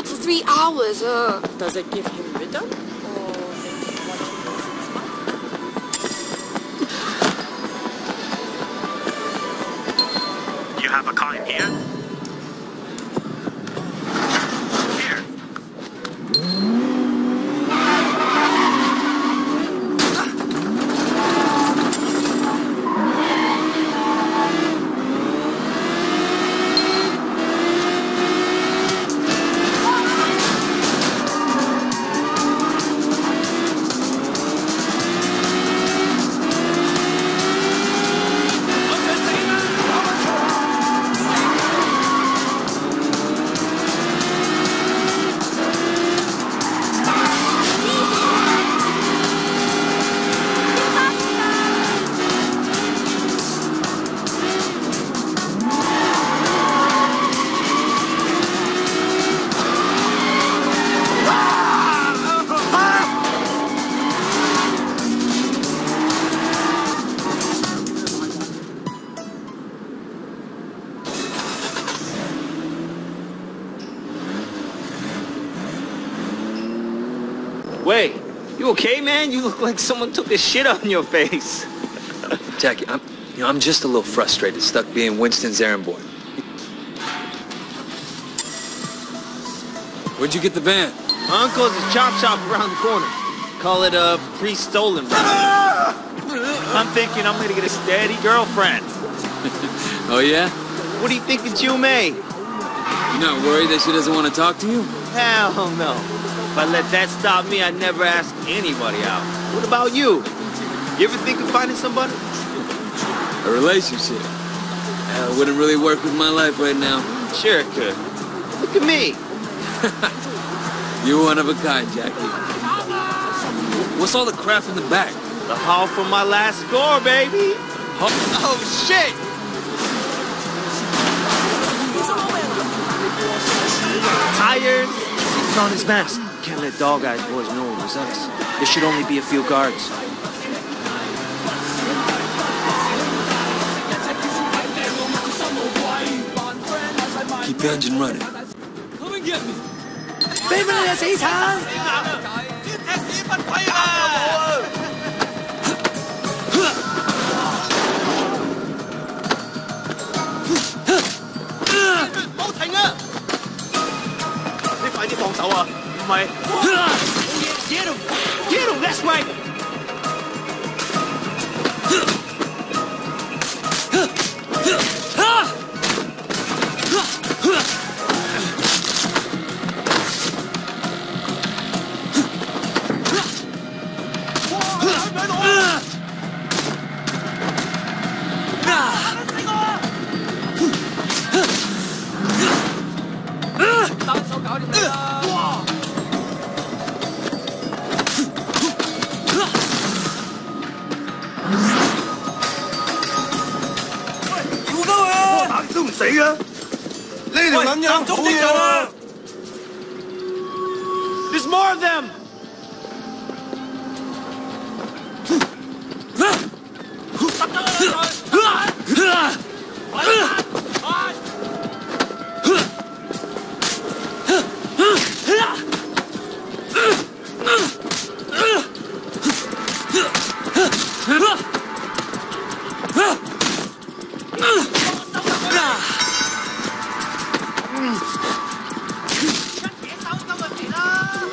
God for three hours. Uh. Does it give him rhythm? Or make him want to lose his mind? You have a kind here? Here. Wait, you okay, man? You look like someone took a shit on your face. Jackie, I'm, you know, I'm just a little frustrated, stuck being Winston's errand boy. Where'd you get the van? My uncle's a chop shop around the corner. Call it uh, a pre-stolen ride. I'm thinking I'm gonna get a steady girlfriend. Oh, yeah? What do you think of Ju May? You not worried that she doesn't want to talk to you? Hell no. If I let that stop me, I'd never ask anybody out. What about you? You ever think of finding somebody? A relationship? Uh, wouldn't really work with my life right now. Sure it could. Look at me. You're one of a kind, Jackie. What's all the crap in the back? The haul from my last score, baby. Oh, shit! Tires. On his mask. Can't let Dog Eyes boys know it was us. There should only be a few guards. Keep the engine running. Come and get me. Baby, let's eat, huh? 放手啊！唔係，get him, get him, that's right. There's more of them!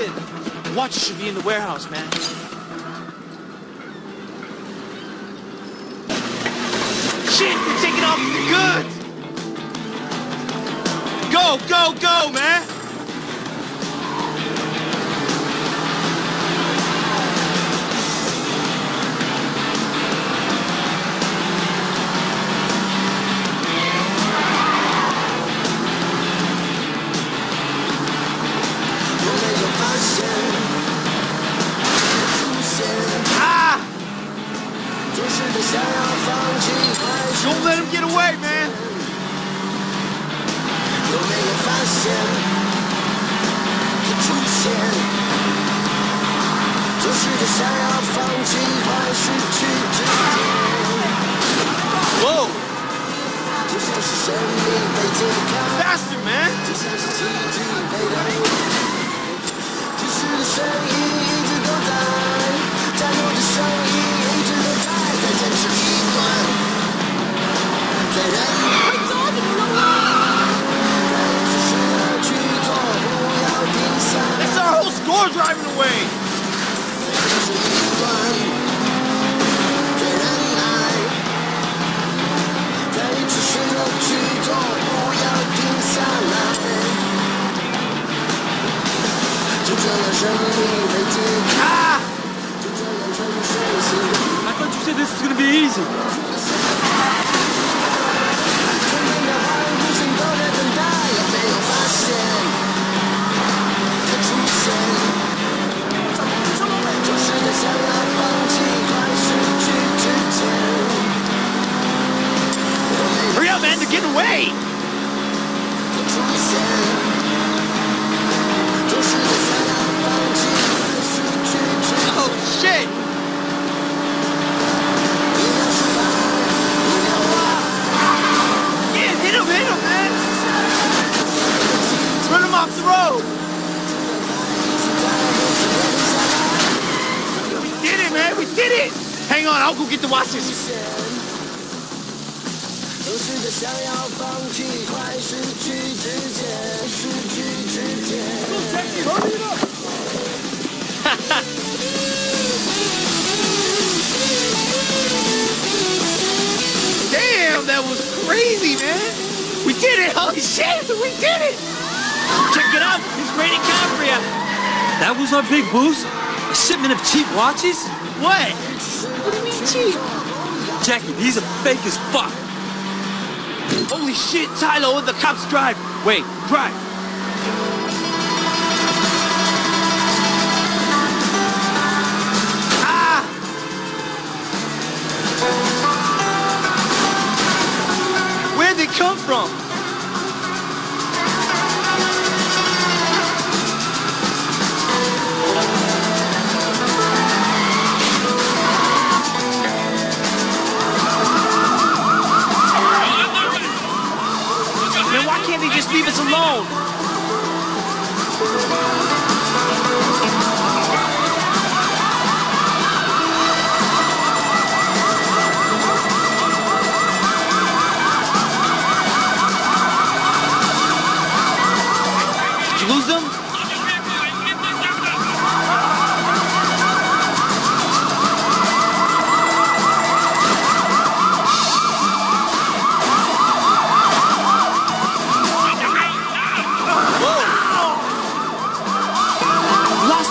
nothing. Watch should be in the warehouse, man. Shit, you're taking off the goods. Go, go, go, man. That's our whole score driving away! Ah! I thought you said this was gonna be easy. I'll go get the watches. Damn, that was crazy, man. We did it. Holy shit, we did it. Check it out. It's Brady Capria. That was our big boost? A shipment of cheap watches? What? What do you mean cheap? Jackie, these are fake as fuck. Holy shit, Tylo, the cops drive. Wait, drive. Just leave us alone?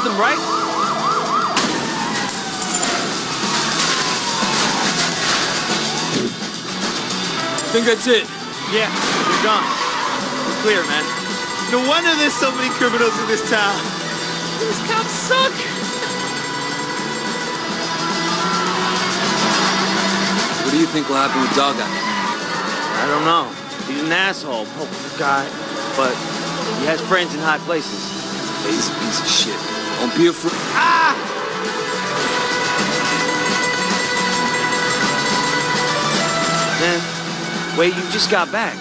Them, right? I think that's it. Yeah, you're gone. We're clear, man. No wonder there's so many criminals in this town. These cops suck. What do you think will happen with Dog Eyes? I don't know. He's an asshole, oh, poor guy, but he has friends in high places. He's a piece of shit. Won't be a Ah! Man, wait, you just got back.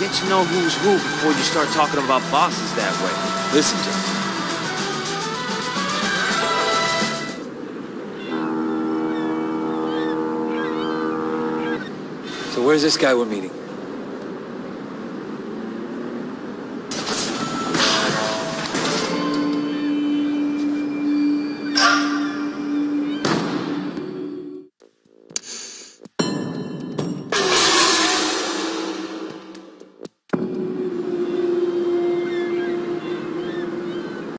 Get to know who's who before you start talking about bosses that way. Listen, Jack. So where's this guy we're meeting?